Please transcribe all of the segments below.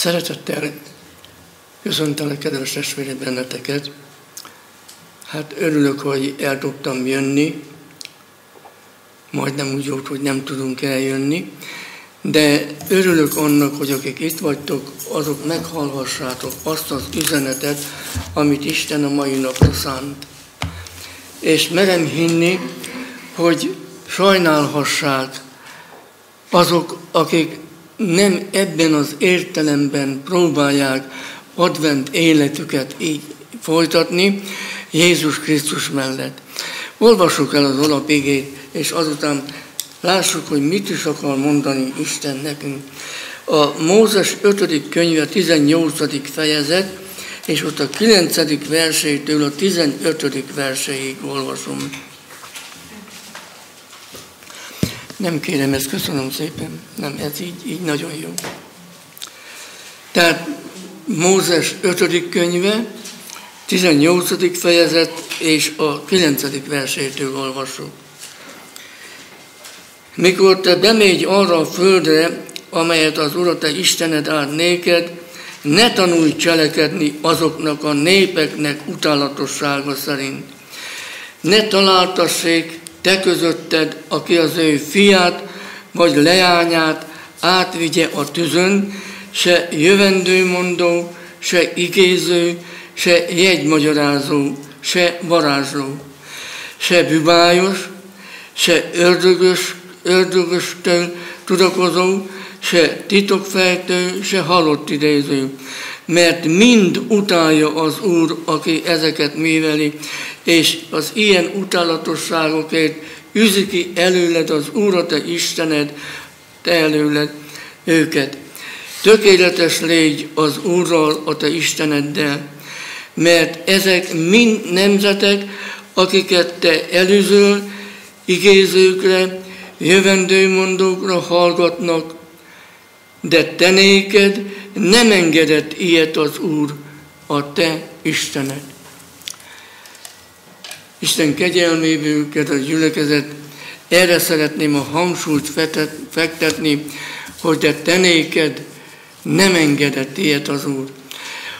Szeretettel köszöntelek, kedves testvérek, benneteket. Hát örülök, hogy el tudtam jönni. Majdnem úgy volt, hogy nem tudunk eljönni. De örülök annak, hogy akik itt vagytok, azok meghallhassátok azt az üzenetet, amit Isten a mai napra szánt. És merem hinni, hogy sajnálhassák azok, akik nem ebben az értelemben próbálják advent életüket így folytatni Jézus Krisztus mellett. Olvassuk el az alapigét, és azután lássuk, hogy mit is akar mondani Isten nekünk. A Mózes 5. könyve 18. fejezet, és ott a 9. versétől a 15. verseig olvasom. Nem kérem ezt, köszönöm szépen. Nem, ez így, így nagyon jó. Tehát Mózes 5. könyve, 18. fejezet és a 9. versétől olvasok. Mikor te bemégy arra a földre, amelyet az Urat te Istened ad néked, ne tanulj cselekedni azoknak a népeknek utálatossága szerint. Ne találtassék te közötted, aki az ő fiát vagy leányát átvigye a tüzön, se jövendőmondó, se igéző, se jegymagyarázó, se varázsló, se bűbájos, se ördögös, ördögöstől tudakozó, se titokfejtő, se halott idéző, mert mind utálja az Úr, aki ezeket műveli, és az ilyen utálatosságokért üzi ki előled az Úr, a te Istened, te előled őket. Tökéletes légy az Úrral, a te Isteneddel, mert ezek mind nemzetek, akiket te előzöl, igézőkre, jövendőmondókra hallgatnak, de te néked nem engedett ilyet az Úr, a te Istened. Isten kegyelméből, kedves gyülekezet, erre szeretném a hangsúlyt fektetni, hogy de te néked nem engedett ilyet az Úr.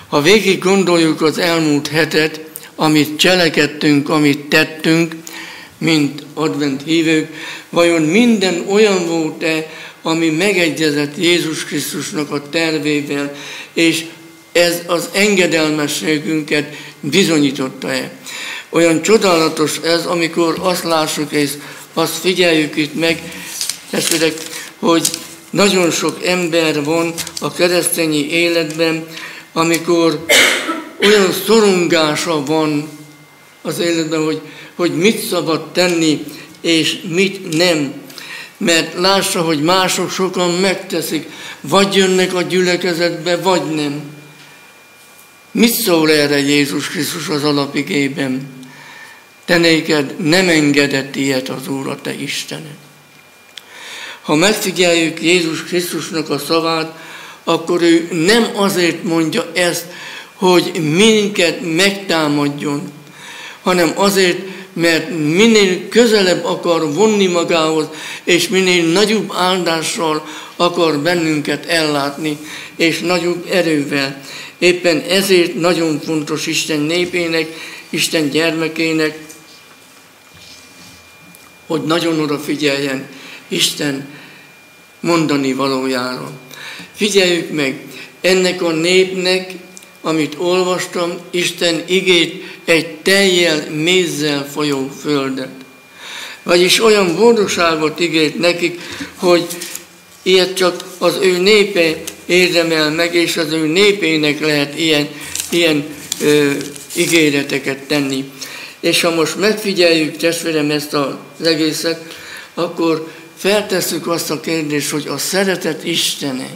Ha végig gondoljuk az elmúlt hetet, amit cselekedtünk, amit tettünk, mint advent hívők, vajon minden olyan volt-e, ami megegyezett Jézus Krisztusnak a tervével, és ez az engedelmességünket bizonyította-e. Olyan csodálatos ez, amikor azt lássuk, és azt figyeljük itt meg, testvérek, hogy nagyon sok ember van a keresztényi életben, amikor olyan szorongása van az életben, hogy, hogy mit szabad tenni, és mit nem. Mert lássa, hogy mások sokan megteszik, vagy jönnek a gyülekezetbe, vagy nem. Mit szól erre Jézus Krisztus az alapigében? Te néked nem engedett ilyet az Úr, a te Istened. Ha megfigyeljük Jézus Krisztusnak a szavát, akkor ő nem azért mondja ezt, hogy minket megtámadjon, hanem azért, mert minél közelebb akar vonni magához, és minél nagyobb áldással akar bennünket ellátni, és nagyobb erővel. Éppen ezért nagyon fontos Isten népének, Isten gyermekének, hogy nagyon odafigyeljen Isten mondani valójára. Figyeljük meg, ennek a népnek, amit olvastam, Isten igét egy teljel mézzel folyó földet. Vagyis olyan boldogságot ígért nekik, hogy ilyet csak az ő népe érdemel meg, és az ő népének lehet ilyen, ilyen ö, ígéreteket tenni. És ha most megfigyeljük, testvérem, ezt az egészet, akkor feltesszük azt a kérdést, hogy a szeretet Istene.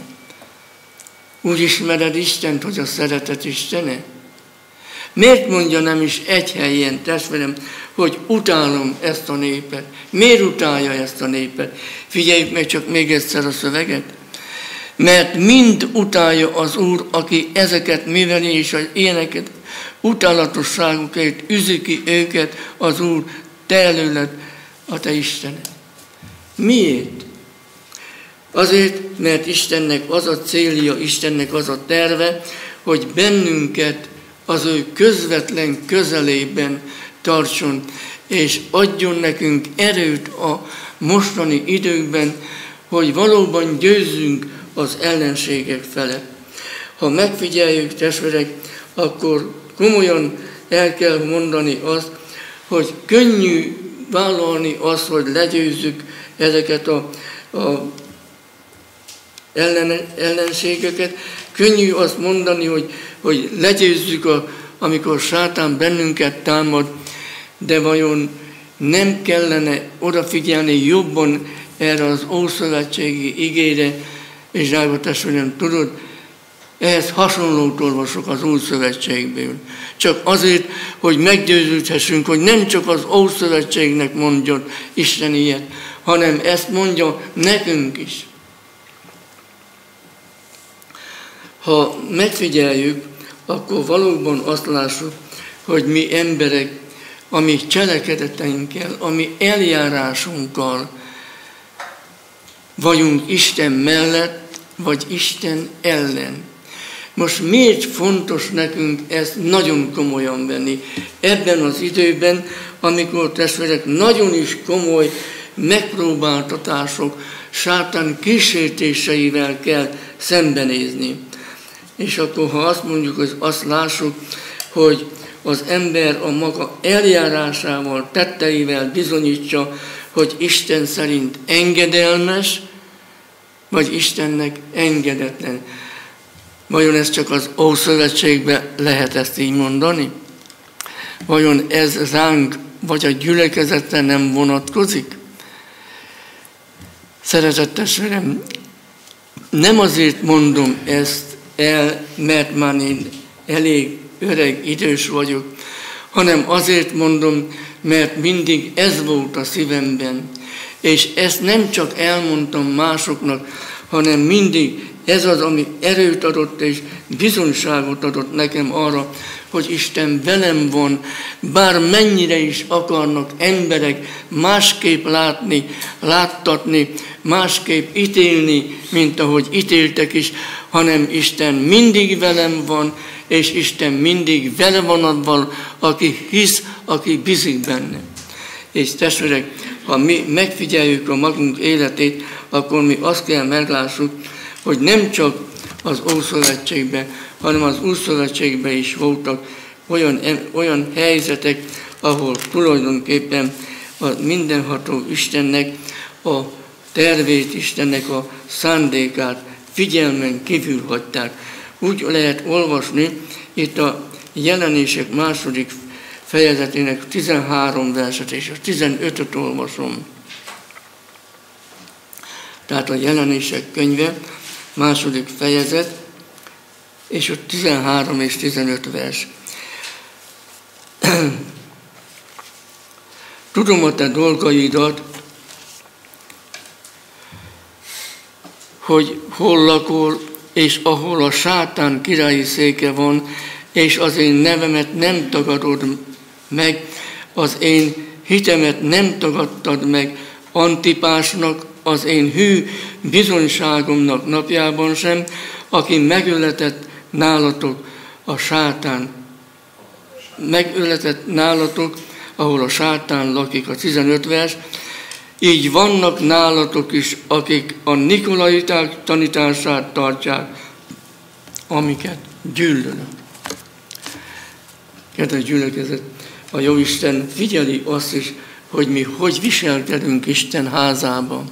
Úgy ismered Istent, hogy a szeretet Istene? Miért mondja nem is egy helyen, testvérem, hogy utálom ezt a népet? Miért utálja ezt a népet? Figyeljük meg csak még egyszer a szöveget. Mert mind utálja az Úr, aki ezeket miveli, és az ilyeneket utálatosságukért üzi ki őket az Úr, te előled, a te Istened. Miért? Azért, mert Istennek az a célja, Istennek az a terve, hogy bennünket az ő közvetlen közelében tartson, és adjon nekünk erőt a mostani időkben, hogy valóban győzzünk az ellenségek fele. Ha megfigyeljük, testvérek, akkor komolyan el kell mondani azt, hogy könnyű vállalni azt, hogy legyőzzük ezeket a, a ellen, ellenségeket. Könnyű azt mondani, hogy, hogy legyőzzük, a, amikor sátán bennünket támad, de vajon nem kellene odafigyelni jobban erre az Ószövetségi igére, és drága testvérem, tudod, ehhez hasonlót olvasok az Új Szövetségből. Csak azért, hogy meggyőződhessünk, hogy nem csak az Ószövetségnek mondjon Isten ilyet, hanem ezt mondja nekünk is. Ha megfigyeljük, akkor valóban azt lássuk, hogy mi emberek, a mi cselekedeteinkkel, a mi eljárásunkkal vagyunk Isten mellett, vagy Isten ellen. Most miért fontos nekünk ezt nagyon komolyan venni? Ebben az időben, amikor testvérek nagyon is komoly megpróbáltatások, sátán kísértéseivel kell szembenézni. És akkor, ha azt mondjuk, hogy azt lássuk, hogy az ember a maga eljárásával, tetteivel bizonyítsa, hogy Isten szerint engedelmes, vagy Istennek engedetlen. Vajon ez csak az Ószövetségben lehet ezt így mondani? Vajon ez ránk vagy a gyülekezetre nem vonatkozik? Szeretett testvérem, nem azért mondom ezt el, mert már én elég öreg, idős vagyok, hanem azért mondom, mert mindig ez volt a szívemben. És ezt nem csak elmondtam másoknak, hanem mindig ez az, ami erőt adott és bizonyságot adott nekem arra, hogy Isten velem van, bár mennyire is akarnak emberek másképp látni, láttatni, másképp ítélni, mint ahogy ítéltek is, hanem Isten mindig velem van, és Isten mindig vele van abban, aki hisz, aki bízik benne. És testvérek, ha mi megfigyeljük a magunk életét, akkor mi azt kell meglássuk, hogy nem csak az Ószövetségben, hanem az Újszövetségben is voltak olyan, olyan helyzetek, ahol tulajdonképpen a mindenható Istennek a tervét, Istennek a szándékát figyelmen kívül hagyták. Úgy lehet olvasni itt a jelenések második fejezetének 13 verset és a 15-öt olvasom. Tehát a jelenések könyve, második fejezet, és ott 13 és 15 vers. Tudom a te dolgaidat, hogy hol lakol, és ahol a sátán királyi széke van, és az én nevemet nem tagadod meg, az én hitemet nem tagadtad meg Antipásnak, az én hű bizonyságomnak napjában sem, aki megöletett nálatok a sátán. Megöletett nálatok, ahol a sátán lakik, a 15 vers, így vannak nálatok is, akik a Nikolaiták tanítását tartják, amiket gyűlölök. Kedves gyülekezet, a Jóisten figyeli azt is, hogy mi hogy viselkedünk Isten házában.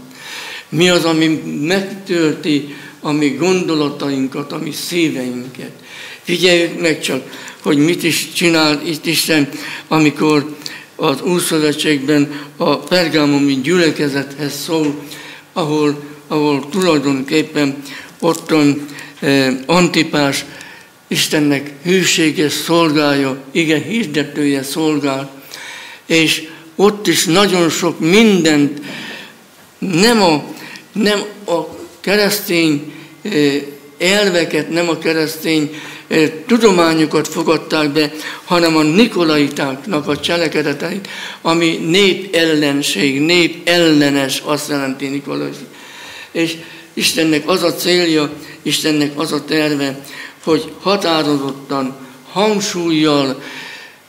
Mi az, ami megtölti a mi gondolatainkat, a mi szíveinket. Figyeljük meg csak, hogy mit is csinál itt Isten, amikor az Úrszövetségben a pergámomi gyülekezethez szól, ahol, ahol tulajdonképpen ottan eh, Antipás Istennek hűséges szolgálja, igen, hirdetője szolgál, és ott is nagyon sok mindent nem a, nem a keresztény elveket, nem a keresztény tudományokat fogadták be, hanem a nikolaitáknak a cselekedeteit, ami nép ellenség, nép ellenes, azt jelenti Nikolai. És Istennek az a célja, Istennek az a terve, hogy határozottan, hangsúlyjal,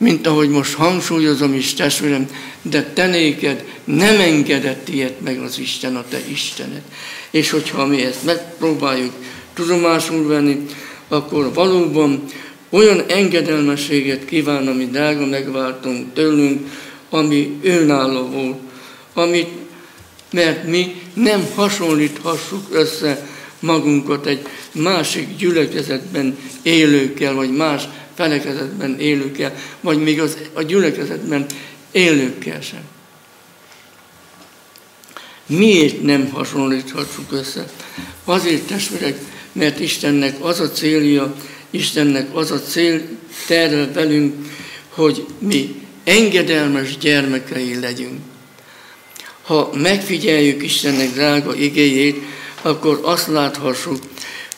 mint ahogy most hangsúlyozom is, testvérem, de te néked nem engedett ilyet meg az Isten, a te Istened. És hogyha mi ezt megpróbáljuk tudomásul venni, akkor valóban olyan engedelmességet kíván, ami drága megváltunk tőlünk, ami önálló volt, amit, mert mi nem hasonlíthassuk össze magunkat egy másik gyülekezetben élőkkel, vagy más felekezetben élőkkel, vagy még az, a gyülekezetben élőkkel sem. Miért nem hasonlíthatjuk össze? Azért, testvérek, mert Istennek az a célja, Istennek az a cél terve velünk, hogy mi engedelmes gyermekei legyünk. Ha megfigyeljük Istennek drága igéjét, akkor azt láthassuk,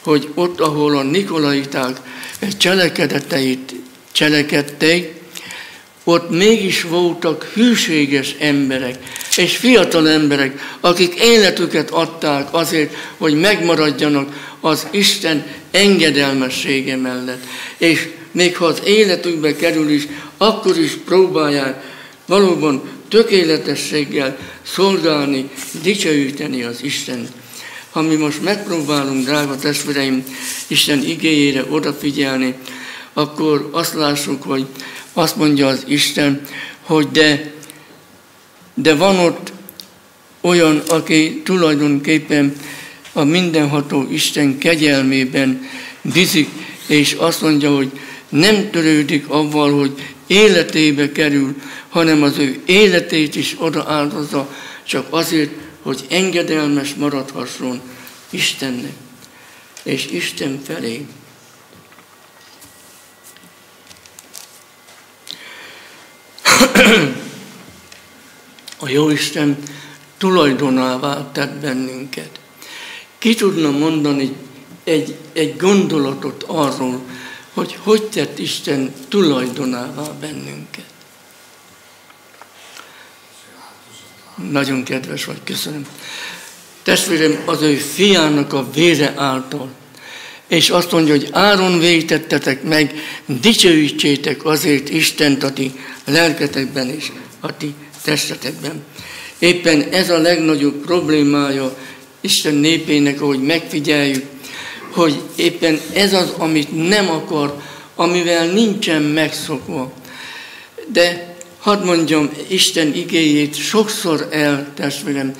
hogy ott, ahol a Nikolaiták cselekedeteit cselekedték, ott mégis voltak hűséges emberek, és fiatal emberek, akik életüket adták azért, hogy megmaradjanak az Isten engedelmessége mellett. És még ha az életükbe kerül is, akkor is próbálják valóban tökéletességgel szolgálni, dicsőíteni az Istent. Ha mi most megpróbálunk, drága testvéreim, Isten igéjére odafigyelni, akkor azt lássuk, hogy azt mondja az Isten, hogy de, de van ott olyan, aki tulajdonképpen a mindenható Isten kegyelmében bizik, és azt mondja, hogy nem törődik avval, hogy életébe kerül, hanem az ő életét is odaáldozza, csak azért, hogy engedelmes maradhasson Istennek és Isten felé. A Jóisten tulajdonává tett bennünket. Ki tudna mondani egy, egy gondolatot arról, hogy hogy tett Isten tulajdonává bennünket? Nagyon kedves vagy, köszönöm. Testvérem, az ő fiának a vére által. És azt mondja, hogy áron vétettetek meg, dicsőítsétek azért Istent a ti lelketekben és a ti testetekben. Éppen ez a legnagyobb problémája Isten népének, ahogy megfigyeljük, hogy éppen ez az, amit nem akar, amivel nincsen megszokva. De hadd mondjam, Isten igéjét sokszor el, testvérem,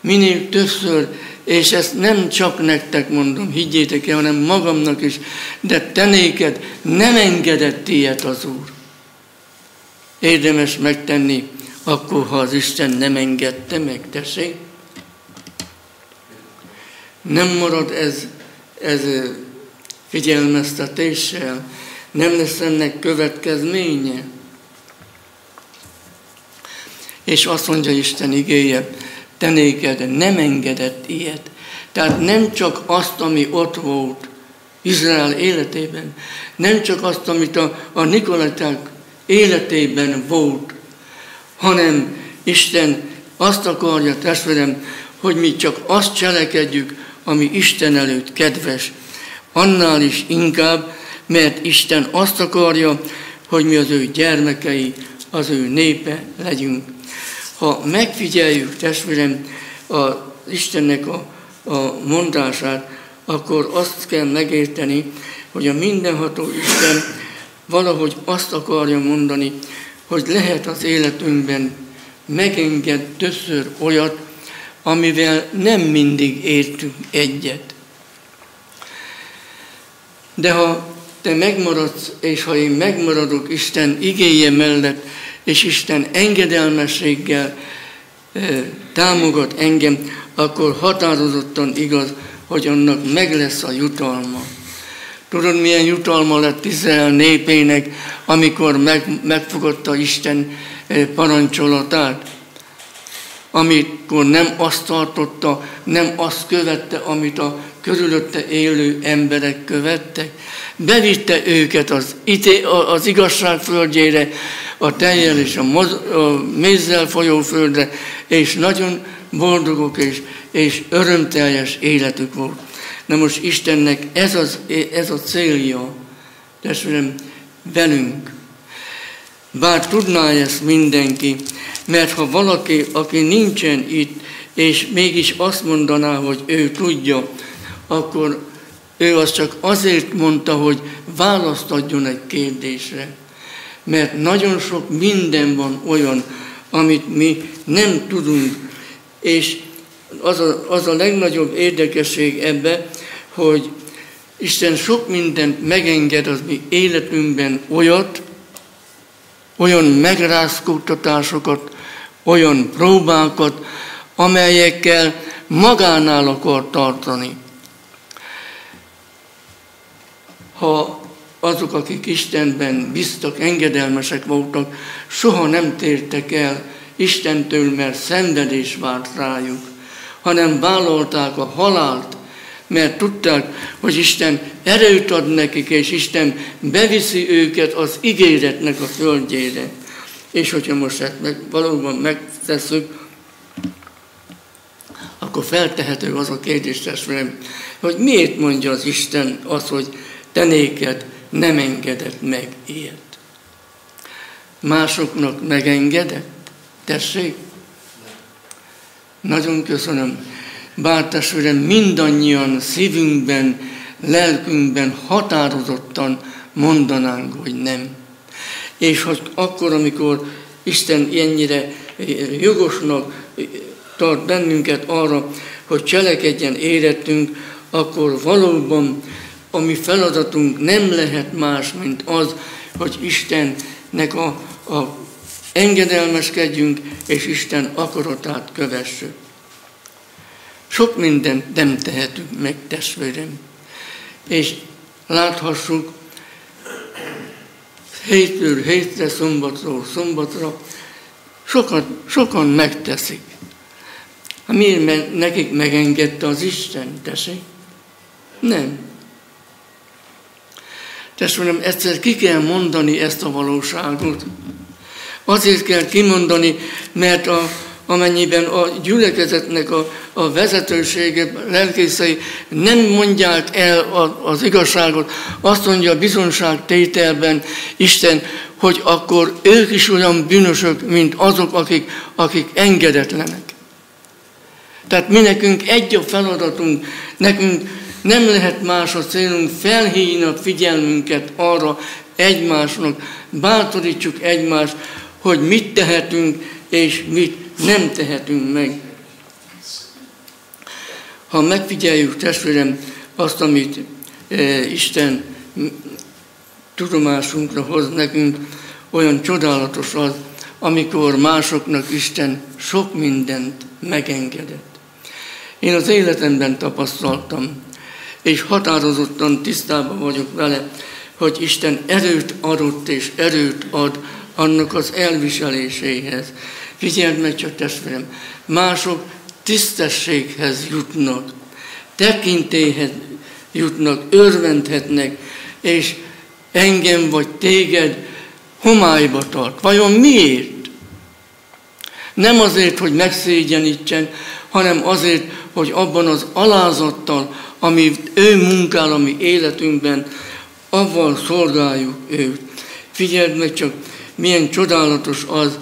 minél többször, és ezt nem csak nektek mondom, higgyétek el, hanem magamnak is, de te nem engedett ilyet az Úr. Érdemes megtenni, akkor, ha az Isten nem engedte meg, tessék. Nem marad ez, ez figyelmeztetéssel, nem lesz ennek következménye. És azt mondja Isten igéje, te néked nem engedett ilyet. Tehát nem csak azt, ami ott volt Izrael életében, nem csak azt, amit a, a Nikolaták életében volt, hanem Isten azt akarja, testvérem, hogy mi csak azt cselekedjük, ami Isten előtt kedves. Annál is inkább, mert Isten azt akarja, hogy mi az ő gyermekei, az ő népe legyünk. Ha megfigyeljük, testvérem, a Istennek a, a mondását, akkor azt kell megérteni, hogy a mindenható Isten valahogy azt akarja mondani, hogy lehet az életünkben megenged többször olyat, amivel nem mindig értünk egyet. De ha te megmaradsz, és ha én megmaradok Isten igéje mellett, és Isten engedelmességgel támogat engem, akkor határozottan igaz, hogy annak meg lesz a jutalma. Tudod, milyen jutalma lett Izrael népének, amikor meg, megfogadta Isten parancsolatát? Amikor nem azt tartotta, nem azt követte, amit a körülötte élő emberek követtek. Bevitte őket az, ité, az igazság földjére, a teljel és a, moz, a mézzel folyó földre, és nagyon boldogok és, és örömteljes életük volt. Na most Istennek ez, az, ez a célja, testvérem, velünk. Bár tudná ezt mindenki, mert ha valaki, aki nincsen itt, és mégis azt mondaná, hogy ő tudja, akkor ő azt csak azért mondta, hogy választ adjon egy kérdésre. Mert nagyon sok minden van olyan, amit mi nem tudunk. És az a, az a legnagyobb érdekesség ebbe, hogy Isten sok mindent megenged az mi életünkben olyat, olyan megrázkódtatásokat, olyan próbákat, amelyekkel magánál akar tartani. Ha azok, akik Istenben biztak, engedelmesek voltak, soha nem tértek el Istentől, mert szenvedés várt rájuk, hanem vállalták a halált, mert tudták, hogy Isten erőt ad nekik, és Isten beviszi őket az ígéretnek a földjére. És hogyha most ezt meg, valóban megtesszük, akkor feltehető az a kérdés, testvérem, hogy miért mondja az Isten azt, hogy te néked nem engedett meg ilyet. Másoknak megengedett? Tessék? Nagyon köszönöm. Bár testvérem, mindannyian szívünkben, lelkünkben határozottan mondanánk, hogy nem. És hogy akkor, amikor Isten ennyire jogosnak tart bennünket arra, hogy cselekedjen érettünk, akkor valóban a mi feladatunk nem lehet más, mint az, hogy Istennek a, a engedelmeskedjünk, és Isten akaratát kövessük. Sok mindent nem tehetünk meg, testvérem. És láthassuk, hétről hétre, szombatról szombatra, sokan, sokan megteszik. Hát miért mert nekik megengedte az Isten, tessék? Nem. Testvérem, egyszer ki kell mondani ezt a valóságot. Azért kell kimondani, mert a, amennyiben a gyülekezetnek a, a vezetősége, lelkészei nem mondják el a, az igazságot, azt mondja a bizonság tételben Isten, hogy akkor ők is olyan bűnösök, mint azok, akik, akik engedetlenek. Tehát mi nekünk egy a feladatunk, nekünk nem lehet más a célunk, felhívni a figyelmünket arra egymásnak, bátorítsuk egymást, hogy mit tehetünk, és mit nem tehetünk meg. Ha megfigyeljük, testvérem, azt, amit e, Isten tudomásunkra hoz nekünk, olyan csodálatos az, amikor másoknak Isten sok mindent megengedett. Én az életemben tapasztaltam, és határozottan tisztában vagyok vele, hogy Isten erőt adott és erőt ad annak az elviseléséhez. Figyeld meg csak testvérem, mások tisztességhez jutnak, tekintéhez jutnak, örvendhetnek, és engem vagy téged homályba tart. Vajon miért? Nem azért, hogy megszégyenítsen, hanem azért, hogy abban az alázattal, amit ő munkál a mi életünkben, avval szolgáljuk őt. Figyeld meg csak, milyen csodálatos az,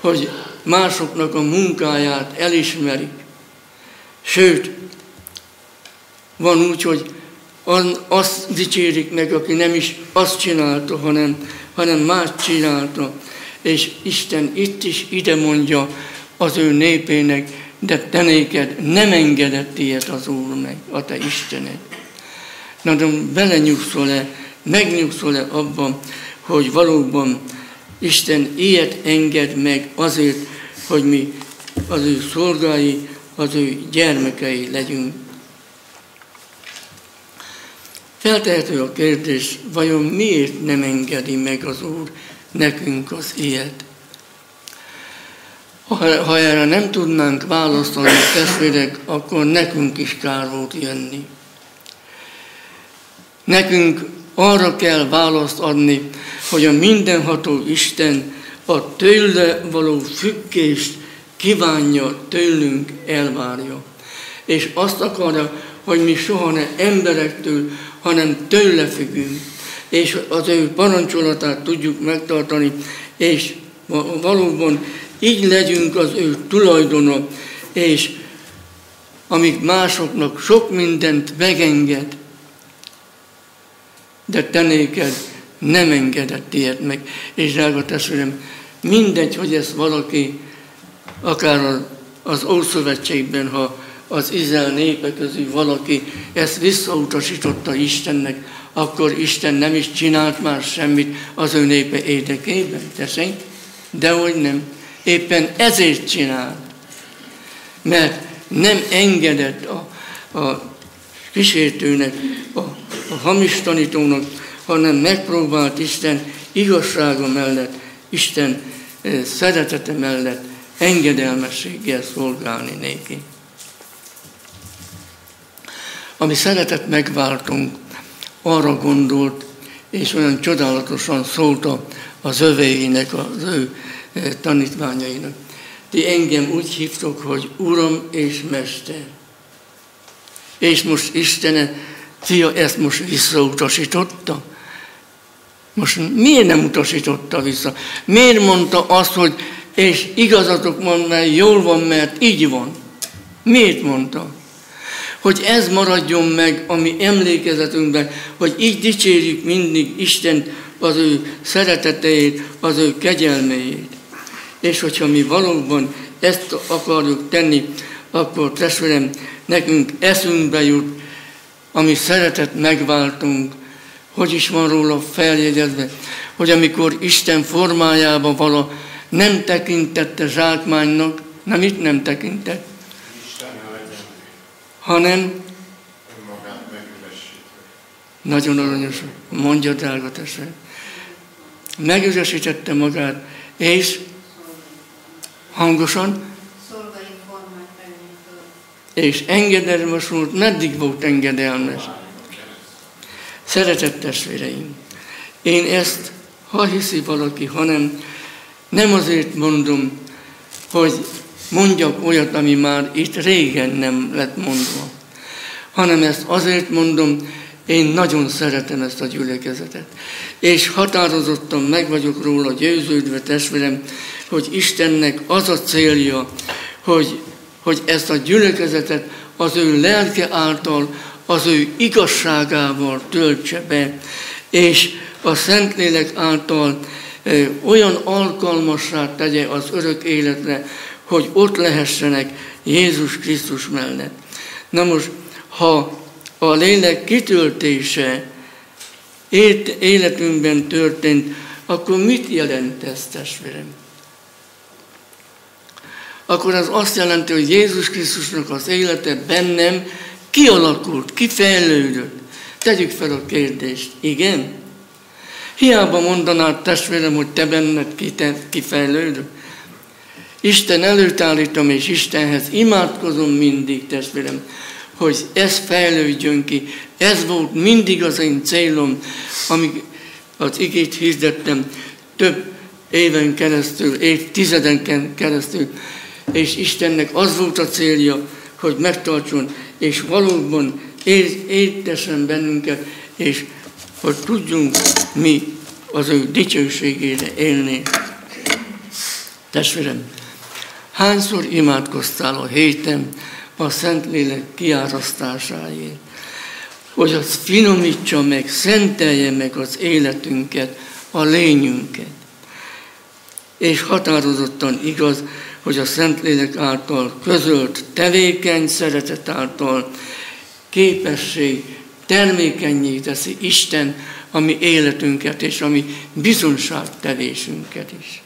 hogy másoknak a munkáját elismerik. Sőt, van úgy, hogy azt dicsérik meg, aki nem is azt csinálta, hanem, hanem más csinálta. És Isten itt is ide mondja az ő népének, de te néked nem engedett ilyet az Úr meg, a te Istened. Na de belenyugszol-e, megnyugszol-e abban, hogy valóban Isten ilyet enged meg azért, hogy mi az ő szolgái, az ő gyermekei legyünk. Feltehető a kérdés, vajon miért nem engedi meg az Úr nekünk az ilyet? Ha, erre nem tudnánk választani a testvérek, akkor nekünk is kár volt jönni. Nekünk arra kell választ adni, hogy a mindenható Isten a tőle való függést kívánja tőlünk, elvárja. És azt akarja, hogy mi soha ne emberektől, hanem tőle függünk, és az ő parancsolatát tudjuk megtartani, és valóban így legyünk az ő tulajdona, és amíg másoknak sok mindent megenged, de te néked nem engedett ilyet meg. És drága testvérem, mindegy, hogy ezt valaki, akár az Ószövetségben, ha az Izrael népe közül valaki ezt visszautasította Istennek, akkor Isten nem is csinált már semmit az ő népe érdekében? De hogy nem. Éppen ezért csinált. Mert nem engedett a, a kísértőnek, a, a hamis tanítónak, hanem megpróbált Isten igazsága mellett, Isten eh, szeretete mellett engedelmességgel szolgálni néki. Ami szeretet megváltunk, arra gondolt, és olyan csodálatosan szólt az övéinek, az ő tanítványainak. Ti engem úgy hívtok, hogy Uram és Mester. És most Istene, fia, ezt most visszautasította? Most miért nem utasította vissza? Miért mondta azt, hogy és igazatok van, mert jól van, mert így van? Miért mondta? Hogy ez maradjon meg a mi emlékezetünkben, hogy így dicsérjük mindig Isten az ő szereteteit, az ő kegyelméjét. És hogyha mi valóban ezt akarjuk tenni, akkor testvérem, nekünk eszünkbe jut, ami szeretet megváltunk, hogy is van róla feljegyezve, hogy amikor Isten formájában vala nem tekintette zsákmánynak, nem itt nem tekintett, hanem nagyon aranyos, mondja drága testvérem. Megüresítette magát, és hangosan, és engedelmes volt, meddig volt engedelmes. Szeretett testvéreim, én ezt, ha hiszi valaki, hanem nem azért mondom, hogy mondjak olyat, ami már itt régen nem lett mondva, hanem ezt azért mondom, én nagyon szeretem ezt a gyülekezetet. És határozottan meg vagyok róla győződve, testvérem, hogy Istennek az a célja, hogy, hogy ezt a gyülekezetet az ő lelke által, az ő igazságával töltse be, és a Szentlélek által olyan alkalmassá tegye az örök életre, hogy ott lehessenek Jézus Krisztus mellett. Na most, ha a lélek kitöltése életünkben történt, akkor mit jelent ez, testvérem? Akkor az azt jelenti, hogy Jézus Krisztusnak az élete bennem kialakult, kifejlődött. Tegyük fel a kérdést, igen? Hiába mondanád testvérem, hogy te benned kifejlődött. Isten előtt állítom, és Istenhez imádkozom mindig, testvérem, hogy ez fejlődjön ki. Ez volt mindig az én célom, amíg az igét hirdettem több éven keresztül, évtizeden keresztül, és Istennek az volt a célja, hogy megtartson, és valóban értesen bennünket, és hogy tudjunk mi az ő dicsőségére élni. Testvérem, hányszor imádkoztál a héten a Szentlélek kiárasztásáért, hogy az finomítsa meg, szentelje meg az életünket, a lényünket. És határozottan igaz, hogy a Szentlélek által közölt tevékeny szeretet által képesség termékenyé teszi Isten a mi életünket és a mi bizonságtevésünket is.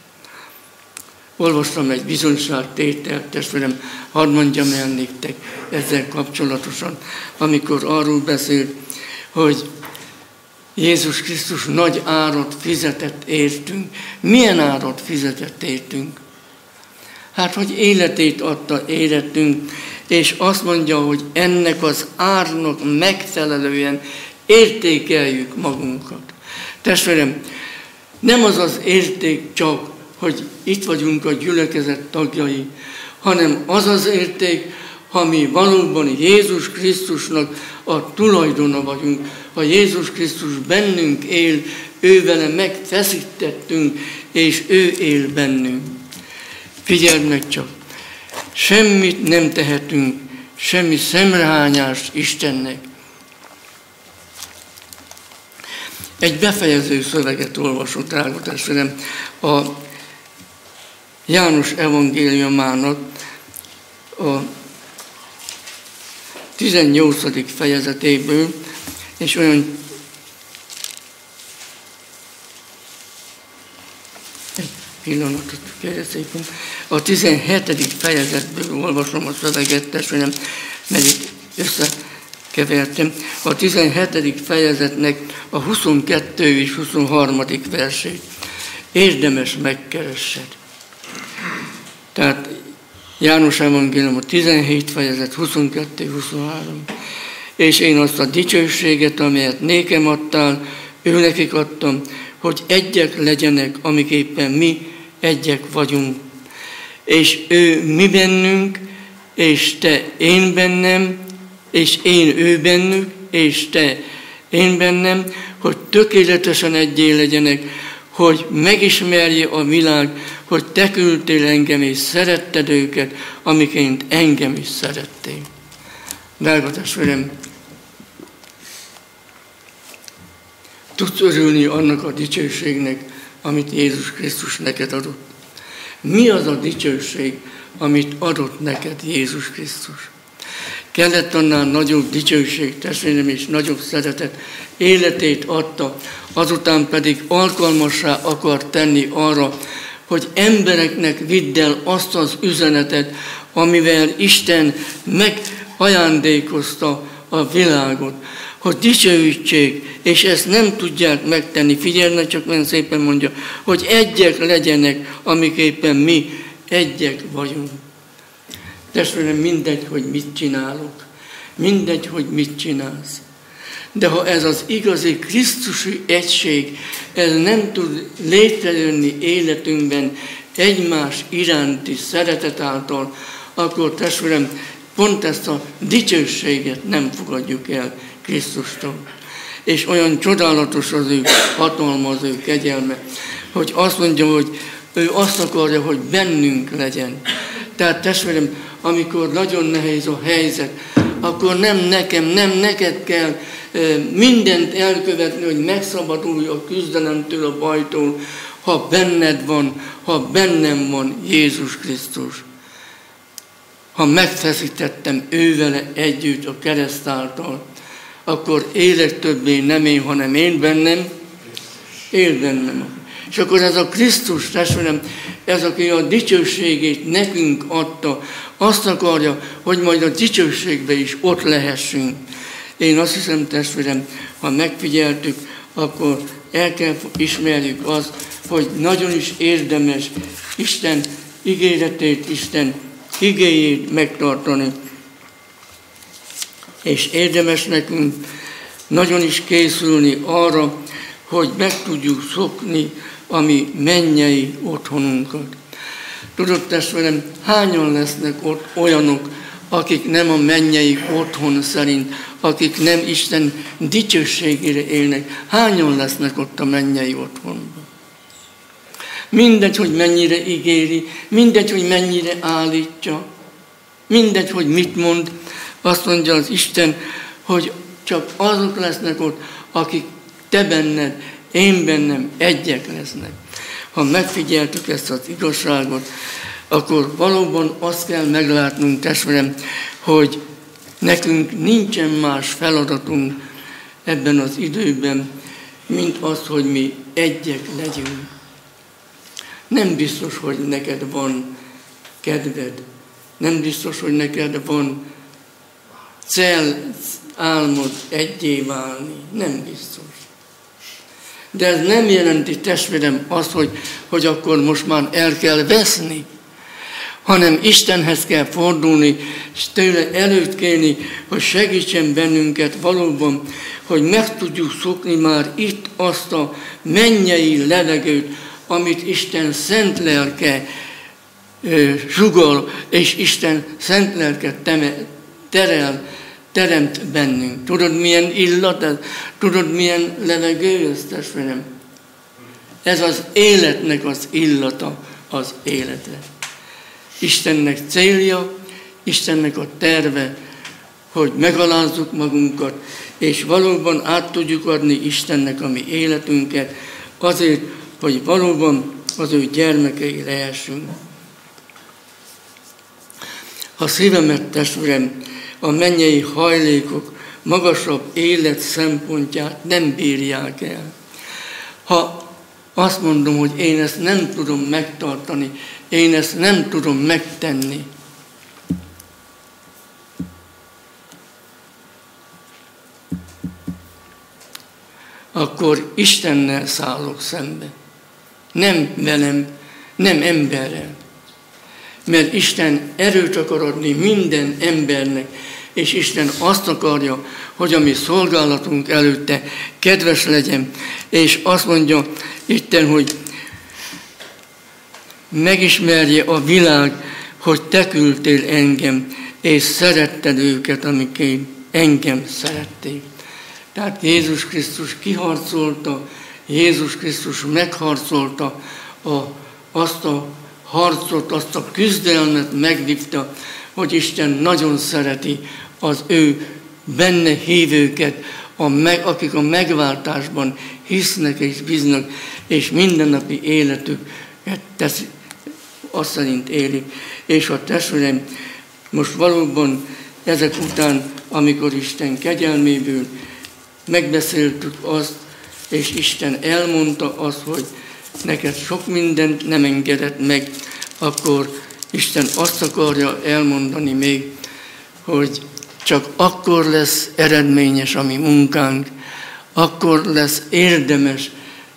Olvastam egy bizonságtételt, testvérem, hadd mondjam el nektek ezzel kapcsolatosan, amikor arról beszélt, hogy Jézus Krisztus nagy árat fizetett értünk. Milyen árat fizetett értünk? Hát, hogy életét adta életünk, és azt mondja, hogy ennek az árnak megfelelően értékeljük magunkat. Testvérem, nem az az érték csak, hogy itt vagyunk a gyülekezet tagjai, hanem az az érték, ha mi valóban Jézus Krisztusnak a tulajdona vagyunk, ha Jézus Krisztus bennünk él, ő vele megfeszítettünk, és ő él bennünk. Figyeld meg csak, semmit nem tehetünk, semmi szemrehányást Istennek. Egy befejező szöveget olvasott, drága testvérem, a János evangéliumának a 18. fejezetéből, és olyan pillanatot kérje szépen. A 17. fejezetből olvasom a szöveget, testvérem, mert itt összekevertem. A 17. fejezetnek a 22. és 23. versét. Érdemes megkeressed. Tehát János Evangélium a 17 fejezet 22-23. És én azt a dicsőséget, amelyet nékem adtál, őnekik adtam, hogy egyek legyenek, amiképpen mi egyek vagyunk. És ő mi bennünk, és te én bennem, és én ő bennük, és te én bennem, hogy tökéletesen egyé legyenek, hogy megismerje a világ, hogy te küldtél engem, és szeretted őket, amiként engem is szerettél. Drága testvérem, tudsz örülni annak a dicsőségnek, amit Jézus Krisztus neked adott. Mi az a dicsőség, amit adott neked Jézus Krisztus? Kellett annál nagyobb dicsőség, testvérem, és nagyobb szeretet. Életét adta, azután pedig alkalmassá akar tenni arra, hogy embereknek vidd el azt az üzenetet, amivel Isten megajándékozta a világot, hogy dicsőítsék, és ezt nem tudják megtenni. Figyelnek csak, nagyon szépen mondja, hogy egyek legyenek, amiképpen mi egyek vagyunk. Testvérem, mindegy, hogy mit csinálok. Mindegy, hogy mit csinálsz. De ha ez az igazi Krisztusi egység, ez nem tud létrejönni életünkben egymás iránti szeretet által, akkor testvérem, pont ezt a dicsőséget nem fogadjuk el Krisztustól. És olyan csodálatos az ő hatalma, az ő kegyelme, hogy azt mondja, hogy ő azt akarja, hogy bennünk legyen. Tehát testvérem, amikor nagyon nehéz a helyzet, akkor nem nekem, nem neked kell mindent elkövetni, hogy megszabadulj a küzdelemtől, a bajtól, ha benned van, ha bennem van Jézus Krisztus. Ha megfeszítettem ővele együtt a kereszt által, akkor élek többé nem én, hanem én bennem, él bennem. És akkor ez a Krisztus, testvérem, ez, aki a dicsőségét nekünk adta, azt akarja, hogy majd a dicsőségbe is ott lehessünk. Én azt hiszem, testvérem, ha megfigyeltük, akkor el kell ismerjük azt, hogy nagyon is érdemes Isten ígéretét, Isten igéjét megtartani. És érdemes nekünk nagyon is készülni arra, hogy meg tudjuk szokni a mi mennyei otthonunkat. Tudod, testvérem, hányan lesznek ott olyanok, akik nem a mennyei otthon szerint, akik nem Isten dicsőségére élnek. Hányan lesznek ott a mennyei otthonban? Mindegy, hogy mennyire ígéri, mindegy, hogy mennyire állítja, mindegy, hogy mit mond, azt mondja az Isten, hogy csak azok lesznek ott, akik te benned, én bennem egyek lesznek. Ha megfigyeltük ezt az igazságot, akkor valóban azt kell meglátnunk, testvérem, hogy nekünk nincsen más feladatunk ebben az időben, mint az, hogy mi egyek legyünk. Nem biztos, hogy neked van kedved, nem biztos, hogy neked van cel álmod egyé válni, nem biztos. De ez nem jelenti, testvérem, azt, hogy, hogy akkor most már el kell veszni hanem Istenhez kell fordulni, és tőle előtt kérni, hogy segítsen bennünket valóban, hogy meg tudjuk szokni már itt azt a mennyei levegőt, amit Isten szent lelke zsugol, és Isten szent lelket terel, teremt bennünk. Tudod, milyen illat ez? Tudod, milyen levegő ez, testvérem? Ez az életnek az illata az életre. Istennek célja, Istennek a terve, hogy megalázzuk magunkat, és valóban át tudjuk adni Istennek a mi életünket, azért, hogy valóban az ő gyermekei lehessünk. A szívemet, testvérem, a mennyei hajlékok magasabb élet szempontját nem bírják el. Ha azt mondom, hogy én ezt nem tudom megtartani, én ezt nem tudom megtenni, akkor Istennel szállok szembe. Nem velem, nem emberrel. Mert Isten erőt akar adni minden embernek, és Isten azt akarja, hogy a mi szolgálatunk előtte kedves legyen, és azt mondja itten, hogy megismerje a világ, hogy te küldtél engem, és szeretted őket, amik én engem szerettél. Tehát Jézus Krisztus kiharcolta, Jézus Krisztus megharcolta a, azt a harcot, azt a küzdelmet megvívta, hogy Isten nagyon szereti az ő benne hívőket, a meg, akik a megváltásban hisznek és bíznak, és mindennapi életüket tesz, azt szerint élik. És a testvérem, most valóban ezek után, amikor Isten kegyelméből megbeszéltük azt, és Isten elmondta azt, hogy neked sok mindent nem engedett meg, akkor Isten azt akarja elmondani még, hogy csak akkor lesz eredményes a mi munkánk, akkor lesz érdemes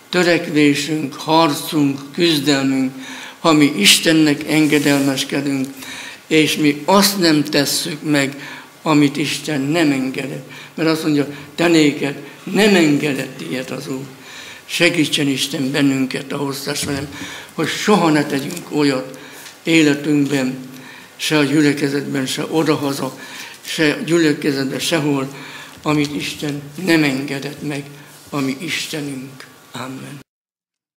törekvésünk, harcunk, küzdelmünk, ha mi Istennek engedelmeskedünk, és mi azt nem tesszük meg, amit Isten nem engedett. Mert azt mondja, te néked nem engedett ilyet az Úr. Segítsen Isten bennünket ahhoz, velem, hogy soha ne tegyünk olyat életünkben, se a gyülekezetben, se odahaza, se gyülekezetben, sehol, amit Isten nem engedett meg, ami Istenünk. Amen.